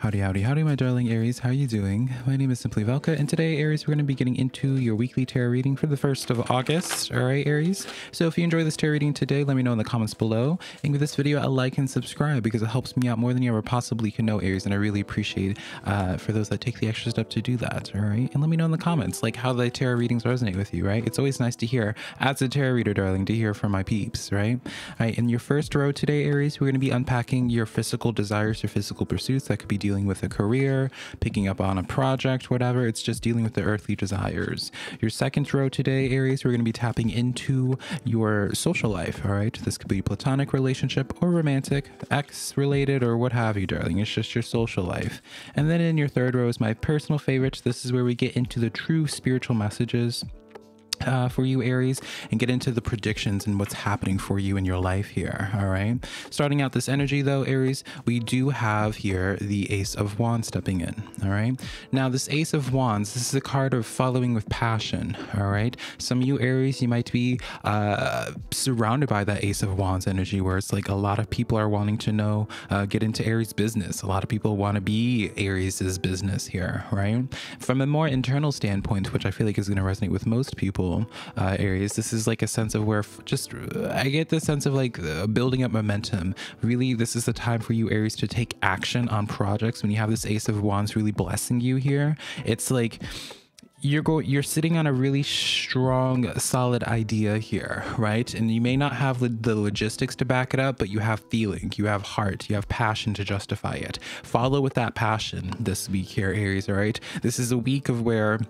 Howdy, howdy, howdy, my darling Aries. How are you doing? My name is Simply Velca, and today, Aries, we're going to be getting into your weekly tarot reading for the 1st of August. All right, Aries? So if you enjoy this tarot reading today, let me know in the comments below. And give this video a like and subscribe because it helps me out more than you ever possibly can know, Aries. And I really appreciate uh, for those that take the extra step to do that. All right? And let me know in the comments, like, how the tarot readings resonate with you, right? It's always nice to hear, as a tarot reader, darling, to hear from my peeps, right? All right, in your first row today, Aries, we're going to be unpacking your physical desires or physical pursuits that could be dealing with a career picking up on a project, whatever. It's just dealing with the earthly desires. Your second row today, Aries, we're going to be tapping into your social life. All right. This could be platonic relationship or romantic, ex related, or what have you, darling. It's just your social life. And then in your third row is my personal favorites. This is where we get into the true spiritual messages uh, for you, Aries, and get into the predictions and what's happening for you in your life here. All right. Starting out this energy, though, Aries, we do have here the Ace of Wands stepping in. All right. Now, this Ace of Wands, this is a card of following with passion. All right. Some of you, Aries, you might be uh, surrounded by that Ace of Wands energy where it's like a lot of people are wanting to know, uh, get into Aries business. A lot of people want to be Aries's business here. Right. From a more internal standpoint, which I feel like is going to resonate with most people uh, Aries. This is like a sense of where just I get the sense of like uh, building up momentum. Really, this is the time for you, Aries, to take action on projects. When you have this Ace of Wands really blessing you here, it's like you're going you're sitting on a really strong solid idea here right and you may not have the logistics to back it up but you have feeling you have heart you have passion to justify it follow with that passion this week here aries all right this is a week of where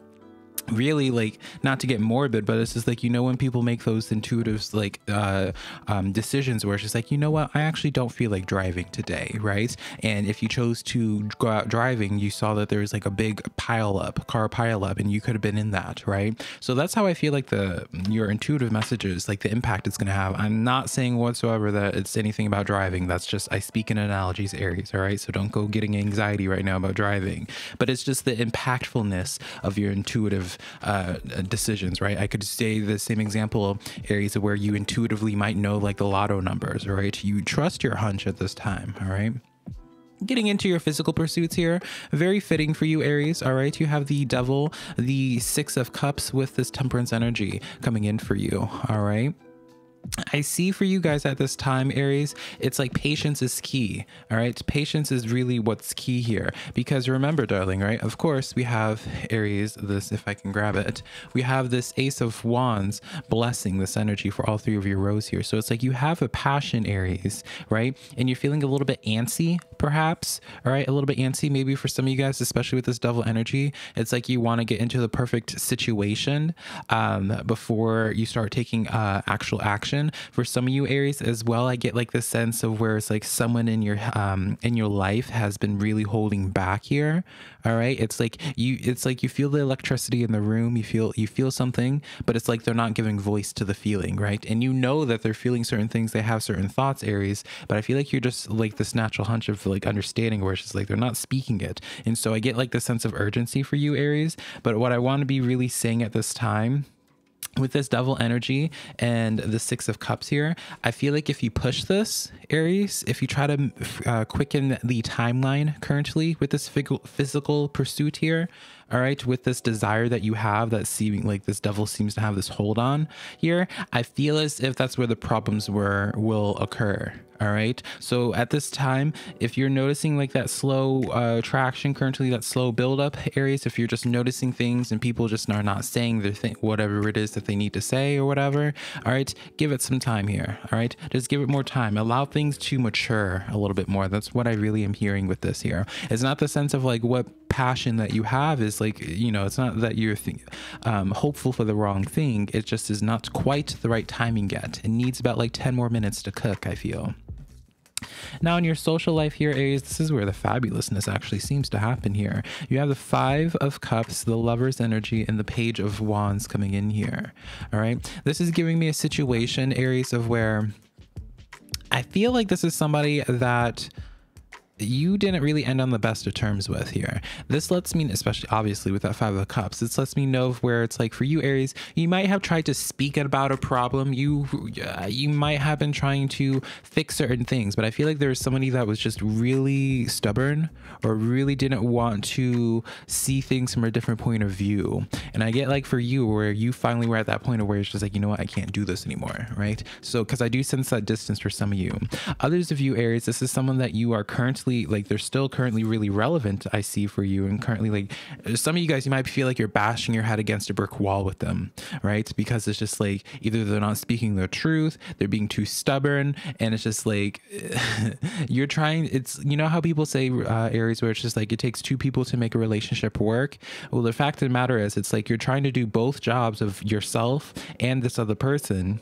really like not to get morbid but it's just like you know when people make those intuitive like uh um decisions where it's just like you know what? I actually don't feel like driving today right? And if you chose to go out driving you saw that there was like a big pile up car pile up and you could have been in that right? So that's how i feel like the your intuitive messages like the impact it's going to have. I'm not saying whatsoever that it's anything about driving. That's just i speak in analogies aries all right? So don't go getting anxiety right now about driving. But it's just the impactfulness of your intuitive uh, decisions, right? I could say the same example Aries of where you intuitively might know like the lotto numbers, right? You trust your hunch at this time, all right? Getting into your physical pursuits here, very fitting for you, Aries. All right, you have the Devil, the Six of Cups with this Temperance energy coming in for you. All right. I see for you guys at this time, Aries, it's like patience is key. All right. Patience is really what's key here. Because remember, darling, right? Of course, we have Aries, this, if I can grab it, we have this Ace of Wands blessing this energy for all three of your rows here. So it's like you have a passion, Aries, right? And you're feeling a little bit antsy, perhaps. All right. A little bit antsy, maybe for some of you guys, especially with this devil energy. It's like you want to get into the perfect situation um, before you start taking uh, actual action for some of you Aries as well. I get like the sense of where it's like someone in your um in your life has been really holding back here. All right. It's like you it's like you feel the electricity in the room, you feel you feel something, but it's like they're not giving voice to the feeling, right? And you know that they're feeling certain things, they have certain thoughts, Aries, but I feel like you're just like this natural hunch of like understanding where it's just like they're not speaking it. And so I get like the sense of urgency for you, Aries. But what I want to be really saying at this time with this devil energy and the six of cups here i feel like if you push this aries if you try to uh, quicken the timeline currently with this physical pursuit here all right with this desire that you have that seeming like this devil seems to have this hold on here i feel as if that's where the problems were will occur all right? So at this time if you're noticing like that slow uh, traction currently that slow buildup Aries if you're just noticing things and people just are not saying their thing whatever it is that they need to say or whatever all right give it some time here all right? Just give it more time. Allow things to mature a little bit more. That's what i really am hearing with this here. It's not the sense of like what passion that you have is like you know it's not that you're um, hopeful for the wrong thing it just is not quite the right timing yet it needs about like 10 more minutes to cook i feel now, in your social life here, Aries, this is where the fabulousness actually seems to happen here. You have the Five of Cups, the Lover's energy, and the Page of Wands coming in here. All right. This is giving me a situation, Aries, of where I feel like this is somebody that you didn't really end on the best of terms with here. This lets me, especially obviously with that Five of Cups, this lets me know where it's like for you Aries, you might have tried to speak about a problem. You you might have been trying to fix certain things, but I feel like there's somebody that was just really stubborn or really didn't want to see things from a different point of view. And I get like for you where you finally were at that point of where it's just like, you know what, I can't do this anymore, right? So because I do sense that distance for some of you. Others of you Aries, this is someone that you are currently like they're still currently really relevant, I see for you. And currently like some of you guys you might feel like you're bashing your head against a brick wall with them, right? Because it's just like either they're not speaking their truth, they're being too stubborn, and it's just like you're trying it's you know how people say uh, Aries where it's just like it takes two people to make a relationship work. Well, the fact of the matter is it's like you're trying to do both jobs of yourself and this other person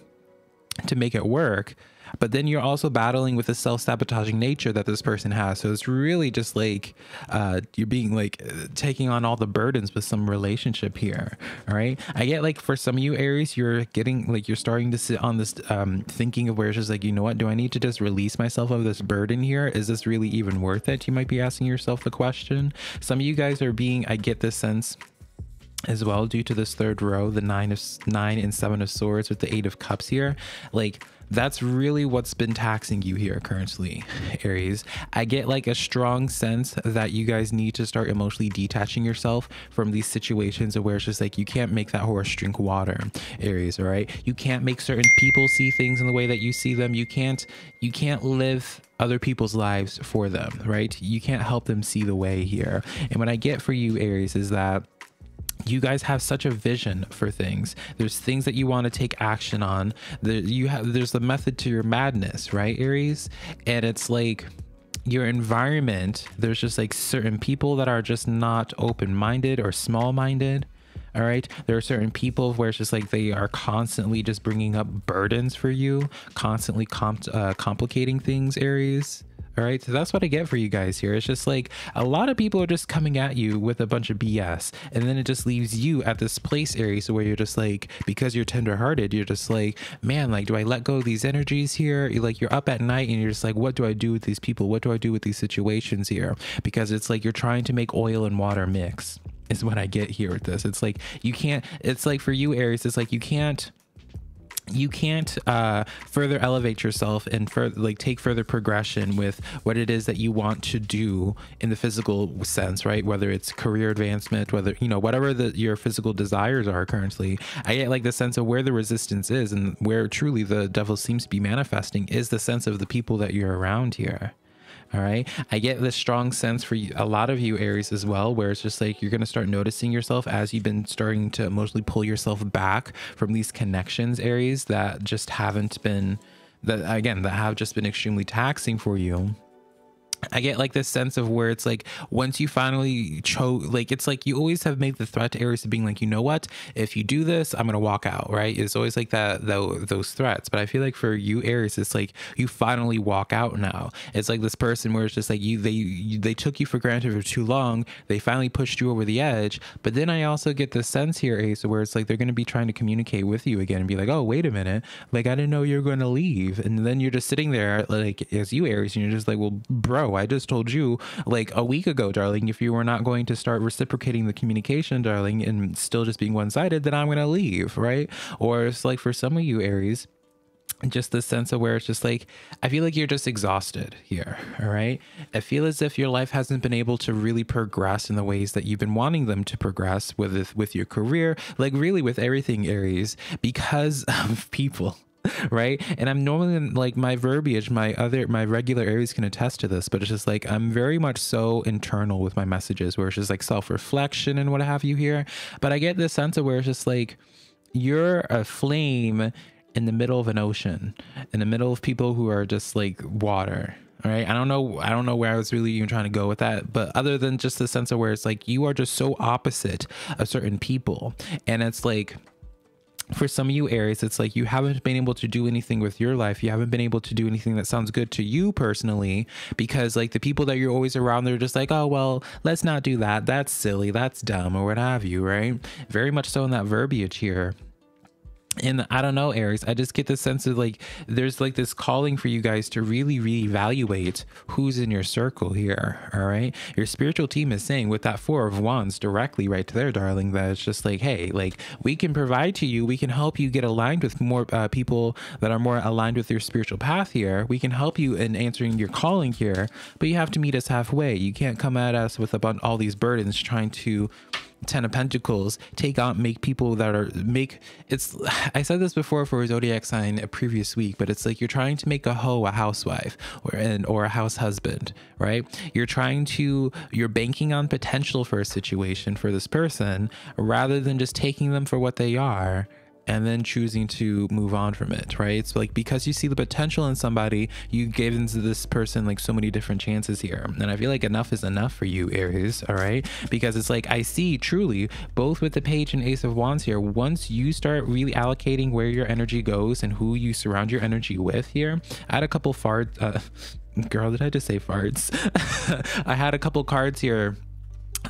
to make it work but then you're also battling with the self-sabotaging nature that this person has. So it's really just like uh, you're being like taking on all the burdens with some relationship here all right? I get like for some of you aries you're getting like you're starting to sit on this um, thinking of where it's just like you know what? Do i need to just release myself of this burden here? Is this really even worth it? You might be asking yourself the question. Some of you guys are being i get this sense as well due to this third row the nine of nine and seven of swords with the eight of cups here. Like that's really what's been taxing you here currently aries. I get like a strong sense that you guys need to start emotionally detaching yourself from these situations where it's just like you can't make that horse drink water aries all right? You can't make certain people see things in the way that you see them. You can't you can't live other people's lives for them right? You can't help them see the way here. And what i get for you aries is that you guys have such a vision for things. There's things that you want to take action on. There you have there's a method to your madness right aries? And it's like your environment there's just like certain people that are just not open-minded or small-minded all right? There are certain people where it's just like they are constantly just bringing up burdens for you constantly comp- uh, complicating things aries all right. So that's what I get for you guys here. It's just like a lot of people are just coming at you with a bunch of BS. And then it just leaves you at this place area. So where you're just like, because you're tenderhearted, you're just like, man, like, do I let go of these energies here? You're like, you're up at night and you're just like, what do I do with these people? What do I do with these situations here? Because it's like you're trying to make oil and water mix is what I get here with this. It's like you can't, it's like for you, Aries, it's like you can't you can't uh, further elevate yourself and like take further progression with what it is that you want to do in the physical sense right? Whether it's career advancement whether you know whatever the, your physical desires are currently i get like the sense of where the resistance is and where truly the devil seems to be manifesting is the sense of the people that you're around here all right. I get this strong sense for you, a lot of you Aries as well, where it's just like you're going to start noticing yourself as you've been starting to emotionally pull yourself back from these connections, Aries, that just haven't been, that again, that have just been extremely taxing for you I get like this sense of where it's like once you finally chose, like it's like you always have made the threat to Aries to being like, you know what, if you do this, I'm gonna walk out, right? It's always like that, those threats. But I feel like for you Aries, it's like you finally walk out now. It's like this person where it's just like you, they, you, they took you for granted for too long. They finally pushed you over the edge. But then I also get the sense here, Ace, where it's like they're gonna be trying to communicate with you again and be like, oh, wait a minute, like I didn't know you were gonna leave, and then you're just sitting there like as you Aries, and you're just like, well, bro I just told you like a week ago, darling, if you were not going to start reciprocating the communication, darling, and still just being one sided, then I'm going to leave, right? Or it's like for some of you, Aries, just the sense of where it's just like i feel like you're just exhausted here all right i feel as if your life hasn't been able to really progress in the ways that you've been wanting them to progress with with your career like really with everything aries because of people right? And I'm normally like my verbiage, my other, my regular Aries can attest to this, but it's just like I'm very much so internal with my messages where it's just like self reflection and what have you here. But I get this sense of where it's just like you're a flame in the middle of an ocean, in the middle of people who are just like water. All right. I don't know. I don't know where I was really even trying to go with that. But other than just the sense of where it's like you are just so opposite of certain people. And it's like, for some of you Aries, it's like you haven't been able to do anything with your life. You haven't been able to do anything that sounds good to you personally because, like, the people that you're always around, they're just like, oh, well, let's not do that. That's silly. That's dumb, or what have you, right? Very much so in that verbiage here. And I don't know, Aries. I just get the sense of like there's like this calling for you guys to really reevaluate who's in your circle here. All right. Your spiritual team is saying with that four of wands directly right to there, darling, that it's just like, hey, like we can provide to you, we can help you get aligned with more uh, people that are more aligned with your spiritual path here. We can help you in answering your calling here, but you have to meet us halfway. You can't come at us with about all these burdens trying to ten of pentacles take on make people that are make it's i said this before for a zodiac sign a previous week but it's like you're trying to make a hoe a housewife or and or a house husband right? You're trying to you're banking on potential for a situation for this person rather than just taking them for what they are and then choosing to move on from it, right? It's like because you see the potential in somebody, you give into this person like so many different chances here. And I feel like enough is enough for you, Aries, all right? Because it's like I see truly both with the page and ace of wands here, once you start really allocating where your energy goes and who you surround your energy with here, I had a couple fart uh, girl, did I just say farts? I had a couple cards here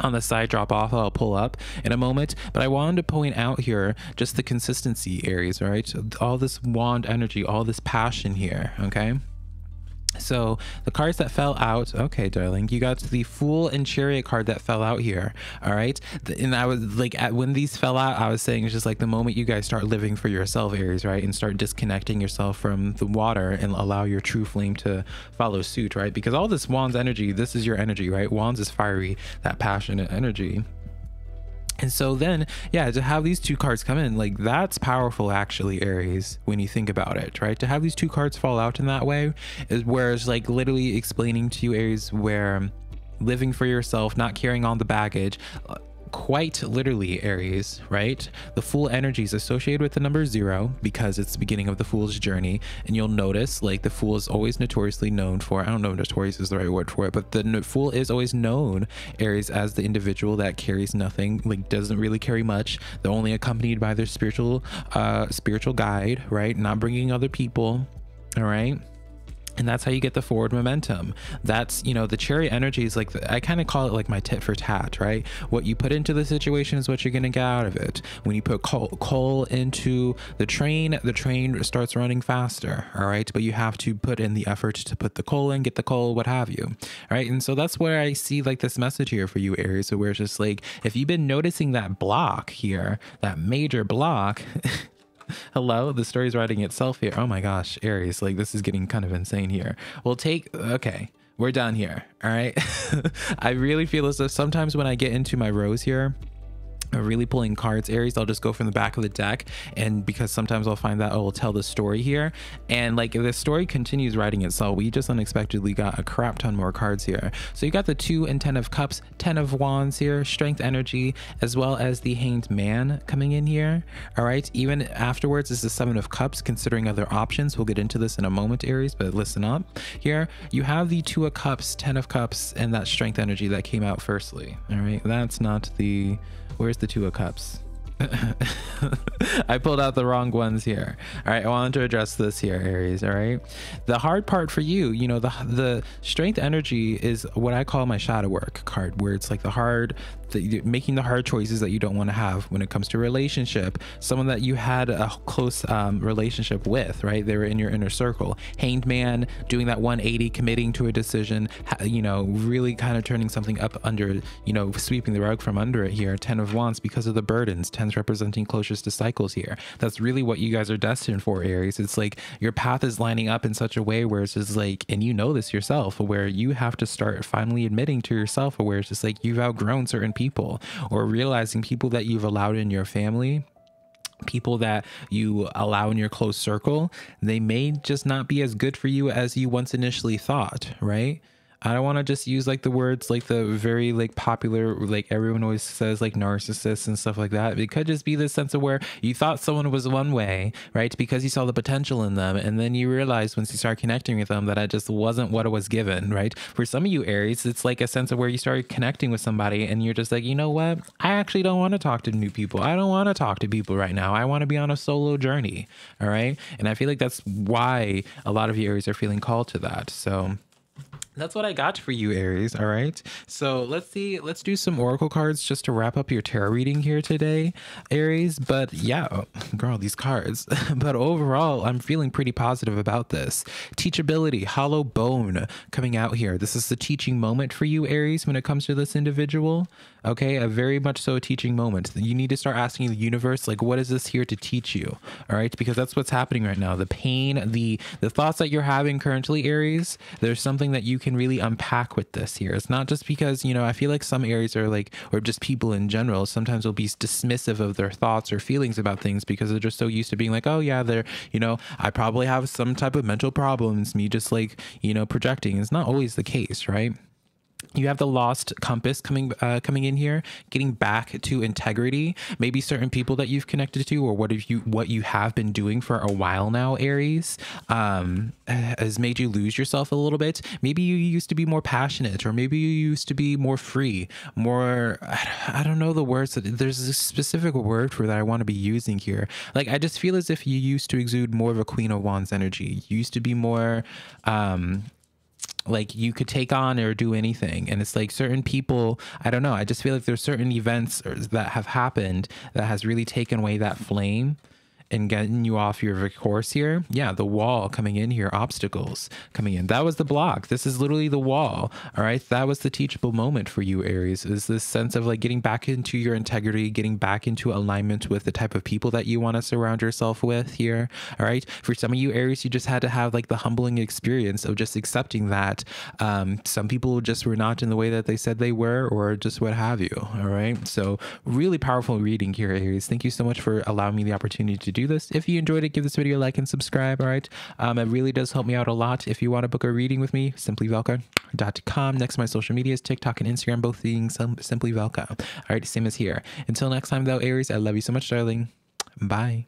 on the side drop off I'll pull up in a moment. But I wanted to point out here just the consistency Aries right? All this wand energy all this passion here okay so the cards that fell out, okay, darling, you got the Fool and Chariot card that fell out here. All right, and I was like, at, when these fell out, I was saying it's just like the moment you guys start living for yourself, Aries, right, and start disconnecting yourself from the water and allow your true flame to follow suit, right? Because all this Wands energy, this is your energy, right? Wands is fiery, that passionate energy. And so then, yeah, to have these two cards come in, like that's powerful actually, Aries, when you think about it, right? To have these two cards fall out in that way is whereas like literally explaining to you, Aries, where living for yourself, not carrying on the baggage, quite literally Aries, right? The Fool energy is associated with the number zero because it's the beginning of the Fool's journey. And you'll notice like the Fool is always notoriously known for, I don't know if notorious is the right word for it, but the Fool is always known, Aries, as the individual that carries nothing, like doesn't really carry much. They're only accompanied by their spiritual, uh, spiritual guide, right? Not bringing other people, all right? And that's how you get the forward momentum. That's you know the Chariot energy is like the, i kind of call it like my tit for tat right? What you put into the situation is what you're going to get out of it. When you put coal, coal into the train the train starts running faster all right? But you have to put in the effort to put the coal in get the coal what have you all right? And so that's where i see like this message here for you aries. Where it's just like if you've been noticing that block here that major block Hello, the story's writing itself here. Oh my gosh, Aries, like this is getting kind of insane here. We'll take, okay, we're done here. All right. I really feel as though sometimes when I get into my rows here, really pulling cards aries i'll just go from the back of the deck and because sometimes i'll find that oh, i will tell the story here. And like the story continues writing itself. We just unexpectedly got a crap ton more cards here. So you got the two and ten of cups ten of wands here strength energy as well as the hanged man coming in here. All right even afterwards is the seven of cups considering other options. We'll get into this in a moment aries but listen up. Here you have the two of cups ten of cups and that strength energy that came out firstly. All right that's not the Where's the Two of Cups? I pulled out the wrong ones here. All right, I wanted to address this here, Aries. All right, the hard part for you, you know, the the strength energy is what I call my shadow work card, where it's like the hard, the, making the hard choices that you don't want to have when it comes to relationship. Someone that you had a close um, relationship with, right? They were in your inner circle. Hanged man, doing that 180, committing to a decision, you know, really kind of turning something up under, you know, sweeping the rug from under it here. Ten of Wands because of the burdens. Ten representing closures to cycles here. That's really what you guys are destined for, Aries. It's like your path is lining up in such a way where it's just like, and you know this yourself, where you have to start finally admitting to yourself where it's just like you've outgrown certain people or realizing people that you've allowed in your family people that you allow in your close circle, they may just not be as good for you as you once initially thought, right? I don't want to just use like the words like the very like popular like everyone always says like narcissists and stuff like that. It could just be this sense of where you thought someone was one way, right? Because you saw the potential in them, and then you realized once you start connecting with them that it just wasn't what it was given, right? For some of you Aries, it's like a sense of where you started connecting with somebody, and you're just like, you know what? I actually don't want to talk to new people. I don't want to talk to people right now. I want to be on a solo journey, all right? And I feel like that's why a lot of you Aries are feeling called to that. So That's what I got for you, Aries. All right. So let's see. Let's do some oracle cards just to wrap up your tarot reading here today, Aries. But yeah, oh, girl, these cards. but overall, I'm feeling pretty positive about this. Teachability, hollow bone coming out here. This is the teaching moment for you, Aries, when it comes to this individual. Okay. A very much so teaching moment. You need to start asking the universe, like, what is this here to teach you? All right. Because that's what's happening right now. The pain, the the thoughts that you're having currently, Aries, there's something that you can really unpack with this here. It's not just because, you know, I feel like some Aries are like, or just people in general, sometimes will be dismissive of their thoughts or feelings about things because they're just so used to being like, oh, yeah, they're, you know, I probably have some type of mental problems, me just like, you know, projecting. It's not always the case, right? You have the lost compass coming uh, coming in here getting back to integrity. Maybe certain people that you've connected to or what have you what you have been doing for a while now aries um, has made you lose yourself a little bit. Maybe you used to be more passionate or maybe you used to be more free more i don't know the words that there's a specific word for that i want to be using here. Like i just feel as if you used to exude more of a queen of wands energy. You used to be more um like you could take on or do anything. And it's like certain people i don't know i just feel like there's certain events that have happened that has really taken away that flame and getting you off your course here. Yeah, the wall coming in here, obstacles coming in. That was the block. This is literally the wall. All right. That was the teachable moment for you, Aries, is this sense of like getting back into your integrity, getting back into alignment with the type of people that you want to surround yourself with here. All right. For some of you, Aries, you just had to have like the humbling experience of just accepting that um, some people just were not in the way that they said they were, or just what have you. All right. So, really powerful reading here, Aries. Thank you so much for allowing me the opportunity to do this. If you enjoyed it, give this video a like and subscribe. All right. Um, it really does help me out a lot. If you want to book a reading with me, simplyvelca.com. Next to my social medias, TikTok and Instagram, both being Simply Velca. All right. Same as here. Until next time, though, Aries, I love you so much, darling. Bye.